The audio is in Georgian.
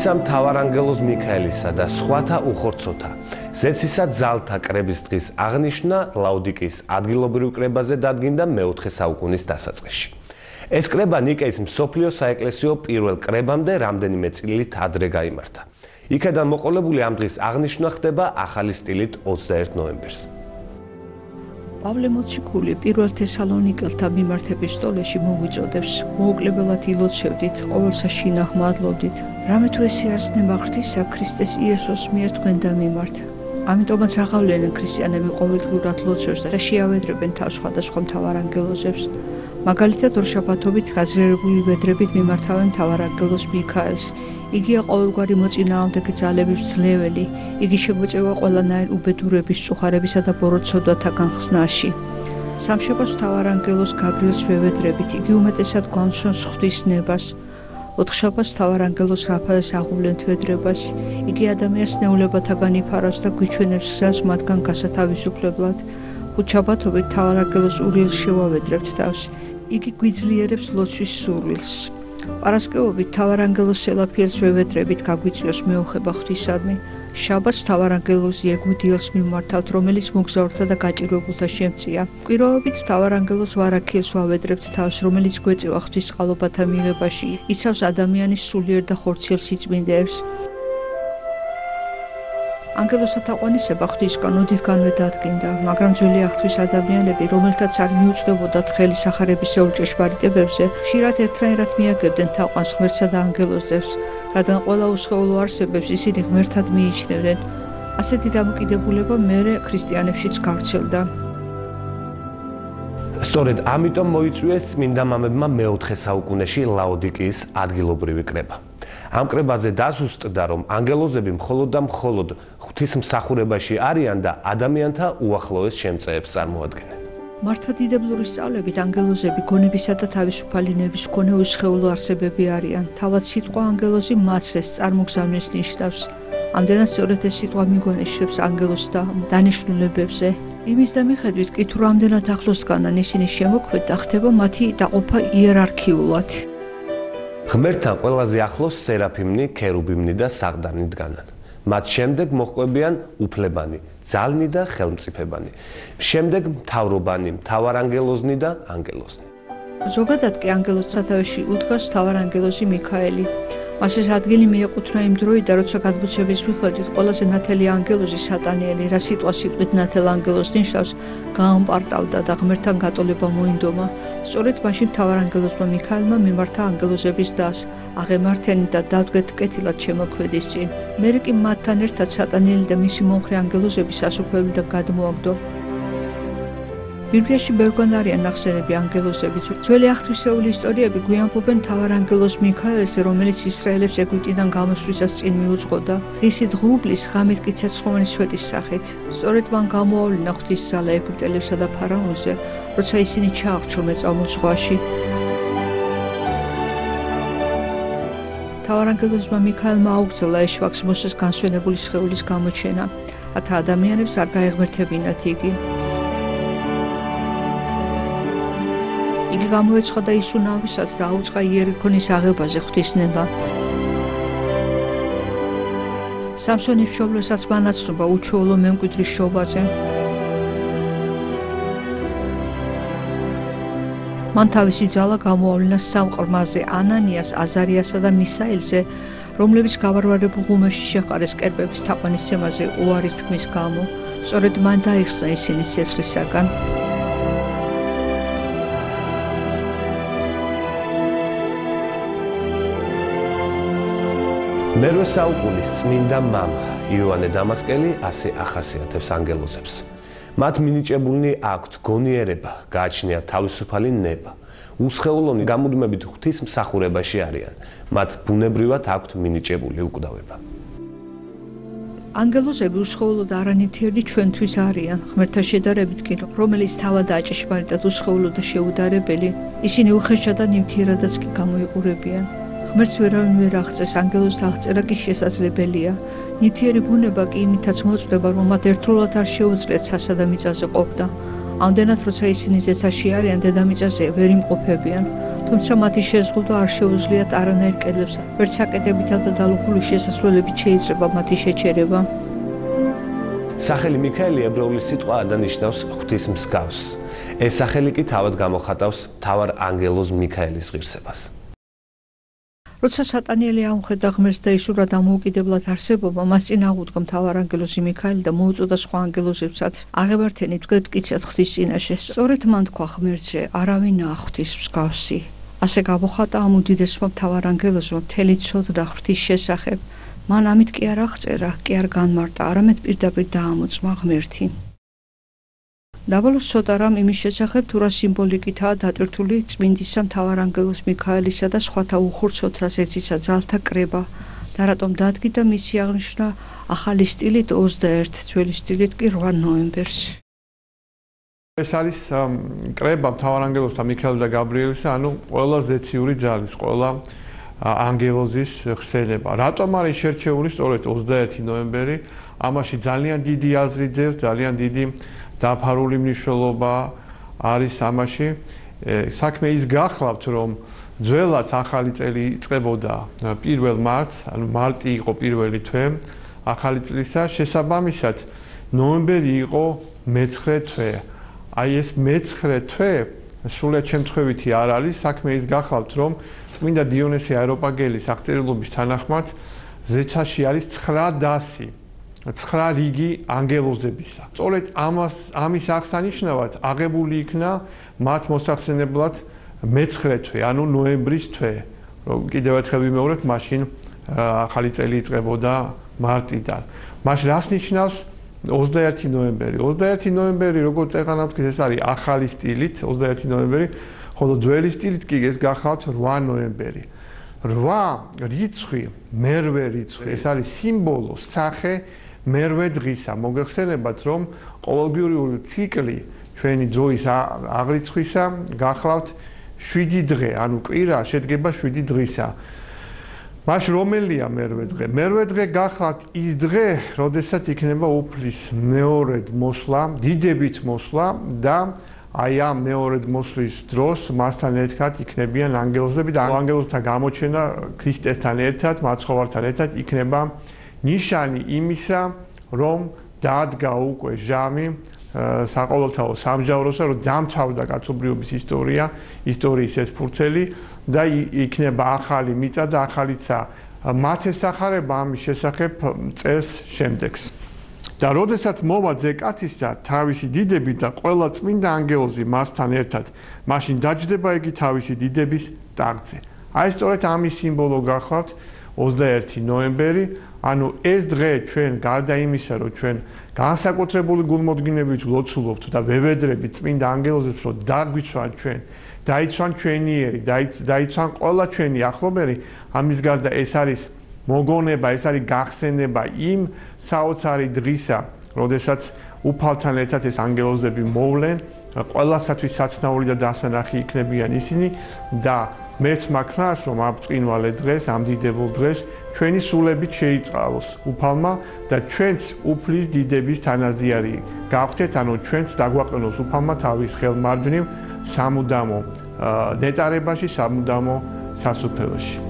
ღმერთისა მთავარანგელოზ მიქაელისა და სხვათა უხორცოთა ზეცისა ძალთა კრების დღის აღნიშნა ლაუდიკის ადგილობრივ კრებაზე დადგინდა მეოთხე საუკუნის დასაწყისში. ეს კრება ნიკეის მსოფლიო საეკლესიო პირველ კრებამდე რამდენიმე წლით ადრე გამართა. იქედან მოყოლებული ამ დღის აღნიშვნა ხდება ახალი სტილით 21 ნოემბერს. პავლე მოციქული პირველ თესალონიკელთა მიმართების სტოლეში მოგვიწოდებს მოუკლებელად ილოცევდით ყოველსა შინახ მადლობდით რამე თუ ესე არსნე მაღრთისა ქრისტეს იესოს მიერ თქვენ და მიმართ. ამიტომაც აღავლენენ ქრისტიანები ყოველდღურად ლოცვებს და შეავედრებენ თავს სხვადასხვა მთავარანგელოზებს. მაგალითად ორშაბათობით გაზრერებული ვედრებით მიმართავენ მთავარანგელოზ მიქაელს იგია ყოველგვარი მოწინააღმდეგე ძალების ძლეველი. იგი შემოწევა ყველანაირ უბედურების, წუხარებისა და ბოროტსოდვათა განხსნაში. სამშაბათს თავარანგელოს გაბრიელს ვევედრებით, იგი უმეტესად გვამცნობს ღვთისნებას. ოთხშაბათს თავარანგელოს რაფაელს აღუვლენთ ვედრებას. იგი ადამიანს ნეულებათაგან იფარავს და გვიჩვენებს გზას მათგან გასათავისუფლებლად. ხუთშაბათობით თავარანგელოს ურილს შევავედრებთ თავს. იგი გვიძლიერებს ლოცვის სურვილს. პარასკევობით თავარანგელოს სელაფიელს ვევედრებით გაგვიწიოს მეოხება ღვთისადმი. შაბათს თავარანგელოს იეგუდიელს მიმართავთ, რომელიც მოგზაურთა და გაჭირვებულთა შემწია. კვირაობით თავარანგელოს ვარაქიელს ვავედრებთ თავს, რომელიც გვეწევა ღვთის ყალობათა მიღებაში, იცავს ადამიანის სულიერ და ხორციელ სიწმინდეებს. ანგელოსთა თაყვანისება ღვთისგან ოდითგანვე დადგინდა, მაგრამ ძველი აღთვის ადამიანები, რომელთაც არ მიუწვდებოდათ ხელი სახარების ეულ ჭეშმარიტებებზე, ხშირად ერთნაირად მიაგებდნენ თაყვანს ღმერთსა და ანგელოზებს, რადგან ყველა უშხეულო არსებებს ისინი ღმერთად მიიჩნევდნენ. ასეთი დამოკიდებულება მეორე ქრისტიანებშიც გავრცელდა. სწორედ ამიტომ მოიწვიეს წმინდა მამებმა მეოთხე საუკუნეში ლაოდიკის ადგილობრივი კრება. ამ კრებაზე დასუსტდა რომ ანგელოზები მხოლოდ და მხოლოდ ღვთისმსახურებაში არიან და ადამიანთა უახლოეს შემწეებს წარმოადგენენ. მართლმადიდებლური სწავლებით ანგელოზები გონებისა და თავისუფალინების გონე უშხეულო არსებები არიან. თავად სიტყვა ანგელოზი მაცეს წარმოგზავნეს ნიშნავს. ამდენად სწორედ ეს სიტყვა მიგვანიშნებს ანგელოზს და დანიშნულებებზე. იმის და მიხედვით კი თუ რამდენად ახლოს დგანან ისინი შემოქმედ და ხდება მათი დაყოფა იერარქიულად. ღმერთთან ყველაზე ახლოს სერაფიმნი, ქერუბიმნი და საღდანი დგანან. მათ შემდეგ მოხვებიან უფლებანი, ძალნი და ხელმწიფებანი. შემდეგ მთავრობანი, მთავარანგელოზნი და ანგელოზნი. ზოგადად კი ანგელოზ სათავეში უდგას მთავარანგელოზი მიქაელი. მასეს ადგილი მიეკუთვნა იმ დროიდან, როცა გადმოცემის მიხედვით ყველაზე ნათელი ანგელოზი სატანიელი, რა სიტყვა სიტყვით ნათელ ანგელოზს ნიშნავს, გაამპარტავდა და ღმერთთან გატოლება მოინდომა. სწორედ მაშინ მთავარანგელოზმა მიქაელმა მიმართა ანგელოზების დას, აღემართენი და დადგეთ კეთილად შემოქმედის წინ. მერე კი მათთან ერთად სატანიელი და მისი მომხრე ანგელოზები სასופველი და გადმოაგდო. ბიბლიაში ბევრგან არიან ნახსენები ანგელოზების. ძველი აღთვისეული ისტორიები გვიანფობენ თავარ ანგელოზ მიქაელს, რომელიც ისრაელებს ეგვიპტიდან გამოსვლისას წინ მიუძღოდა. ისეთ ღრუბლის ღამით კი ცეცხლოვანი სვეტის სახით. სწორედ მან გამოავლინა ღვთის ძალა ეგვიპტელებსა და ფარაონზე, როცა ისინი ჩააღრჩულნენ წამოსვლაში. თავარ ანგელოზმა მიქაელმა აუგზავნა ეშვაქს მოსეს განსვენებული სხეულის გამოჩენა. ათა ადამიანებს არ გაეღმერთებინათ იგი. იგი გამოეცხადა ისუნავისაც და აუწყა იერიქონის აღებაზე ღვთისნება. სამსონის შობლესაც მანაცნობა უჩვეულო მემკვიდრის შობაზე. მან თავისი ძალა გამოავლინა სამყრმაზე ანანიას, აზარიასა და მისაილზე, რომლებიც გავარვარებულ ღუმაში შეყარეს კერპების თაყვანისცემაზე უარის თქმის გამო. სწორედ მან დაიხსნა ისინი სესხლისაგან. მერვე საუკუნის წმინდა მამა იოანე დამასკელი ასე ახასიათებს ანგელოზებს. მათ მინიჭებულნი აქვთ გონიერება, გააჩნიათ თავისუფალი ნება. უსხეულონი გამუდმებით ღვთის მსახურებაში არიან. მათ ბუნებრივად აქვთ მინიჭებული უკვდავება. ანგელოზები უსხეულოდ არანივთიერდი ჩვენთვის არიან. ღმერთთან შედარებით კი, რომელიც თავადაა ჭეშმარიტად უსხეულო და შეუდარებელი, ისინი უხეშად და ნივთიერადაც კი გამოიყურებიან. ღმერთს ვერავინ ვერ აღწევს ანგელოზთა აღწერა კი შესაძლებელია. ნივთიერი ბუნება კი იმითაც მოწდება რომ მათ ერთდროულად არ შეუძლიათ სასა და მიწაზე ყოფნა ამდენად როცა ისინი ზესაში არიან დედამიწაზე ვერ იმყოფებიან. თუმცა მათი შეზღუდვა არ შეუძლიათ არანაირ კედლებს ვერც საკეთებითა და დალუქული შესასვლელებით შეიძლება მათი შეჩერება. სახელი მიქაელი ებრაული სიტყვა ადანიშნავს ღვთის მსგავს. ეს სახელი კი თავად გამოხატავს თავარ ანგელოზ მიქაელის ღირსებას როცა სატანიელი აუხედა ღმერთს და ისურა დამოუკიდებლად არსებობა, მას წინ აღუდგა მთავარ ანგელოზი მიქაელი და მოუწოდა სხვა ანგელოზებსაც, აღებართენით გეტკიცეთ ღვთის წინაშე. სწორედ მან თქვა ღმერთზე, არავინაა ღვთის მსგავსი. ასე გამოხატა ამ უდიდესმა მთავარ ანგელოზმა მთელი ცოდნა ღვთის შესახებ. მან ამით კი არ აღწერა, კი არ განმარტა, არამედ პირდაპირ დაამოწმა ღმერთი. დაბალოს ცოტა რამ იმის შესახებ თუ რა სიმბოლიკითაა დატვირთული წმინდისა მთავარ ანგელოს მიქაელისა და სხვათა უხურცოთას ეცისა ძალთა კრება. და რატომ დადგიდა მისი აღნიშვნა ახალი სტილით 21 ძველი სტილით კი 8 ნოემბერს. ეს არის კრება მთავარ ანგელოს და მიქაელ და გაბრიელისა ანუ ყველა ზეციური ძალის ყველა ანგელოზის ხსენება. რატომ არის შერჩეული სწორედ 21 ნოემბერი? ამაში ძალიან დიდი აზრი ძევს ძალიან დიდი დაფარული მნიშვნელობა არის ამაში. საქმე ის გახლავთ, რომ ძველად ახალი წელი იწყებოდა 1 მარტს, ანუ მარტი იყო პირველი თვე ახალი წლისა, შესაბამისად ნოემბერი იყო მეცხრე თვე. აი ეს მეცხრე თვე სულეთ შემთხვევითი არ არის, საქმე ის გახლავთ, რომ წმინდა დიონისე აეროპაგელის აღწერილობის თანახმად ზეცაში არის 9 9 რიგი ანგელოზებისა. სწორედ ამას ამის აღსანიშნავად აღებული იქნა მათ მოსახსენებლად მეცხრე თვე, ანუ ნოემბრის თვე. რომ კიდევ ერთხელ ვიმეორებ, მაშინ ახალი წელი იწყებოდა მარტიდან. მაშინ რას ნიშნავს 21 ნოემბერი? 21 ნოემბერი, როგორც წეღანა თქვით, ეს არის ახალი სტილით, 21 ნოემბერი, ხოლო ძველი სტილით კი ეს გახავთ 8 ნოემბერი. 8 რიცხვი, მერვე რიცხვი, ეს არის სიმბოლო, სახე მერვე დღისა მოგეხსენებათ რომ ყოველგვარული ციკლი ჩვენი დროის აღრიცხვისა გახლავთ 7 დღე ანუ კვირა შედგება 7 დღისა. მაშ რომელია მერვე დღე? მერვე დღე გახლავთ ის დღე როდესაც იქნება უფლის მეორედ მოსვლა დიდებით მოსვლა და აი ამ მეორედ მოსვლის დროს მასთან ერთად იქნებიან ანგელოზები და ანგელოზთა გამოჩენა ქრისტესთან ერთად მაცხოვართან ერთად იქნება ნიშანი იმისა, რომ დადგა უკვე ჟამი საყოველთაო სამჟავროსა, რომ დამთავრდა კაცობრიობის ისტორია, ისტორიის ეს ფურცელი და იქნება ახალი მიწა და ახალიცა მათ ესახარება ამის შესახებ წეს შემდეგს. და როდესაც მოვა ზეკაცისა თავისი დიდები და ყველა წმინდა ანგელოზი მასთან ერთად, მაშინ დაждდება იგი თავისი დიდების ტახტზე. აი სწორედ ამის სიმბოლო გახლავთ 21 ნოემბერი, ანუ ეს დღე ჩვენ გარდა იმისა, რომ ჩვენ განსაკუთრებული გულმოდგინებით ლოცულობთ და ვევედრებით წმინდა ანგელოზებს, რომ დაგვიცვან ჩვენ, დაიცვან ჩვენიერი, დაიცვან ყველა ჩვენი ახლობელი, ამის გარდა ეს არის მოგონება, ეს არის გახსენება იმ საოცარი დღისა, როდესაც უფალთან ერთად ეს ანგელოზები მოვლენ, ყველასათვის საცნაური და დასანახი იქნებიან ისინი და მეც მაქნას რომ ამ წინვალე დღეს ამ დიდებულ დღეს ჩვენი სულებით შეიწყალოს უფალმა და ჩვენც უფლის დიდების თანაზიარი გავხდეთ ანუ ჩვენც დაგვაყენოს უფალმა თავის ხელმარჯვნივ სამუდამო ნეტარებაში სამუდამო სასუფეველში